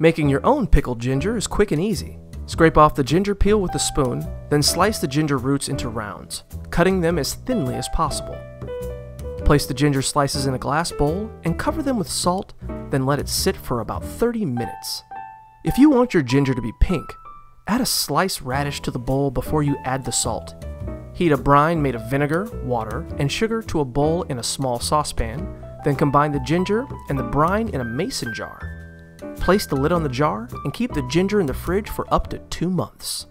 Making your own pickled ginger is quick and easy. Scrape off the ginger peel with a spoon, then slice the ginger roots into rounds, cutting them as thinly as possible. Place the ginger slices in a glass bowl and cover them with salt, then let it sit for about 30 minutes. If you want your ginger to be pink, add a sliced radish to the bowl before you add the salt. Heat a brine made of vinegar, water, and sugar to a bowl in a small saucepan, then combine the ginger and the brine in a mason jar. Place the lid on the jar and keep the ginger in the fridge for up to two months.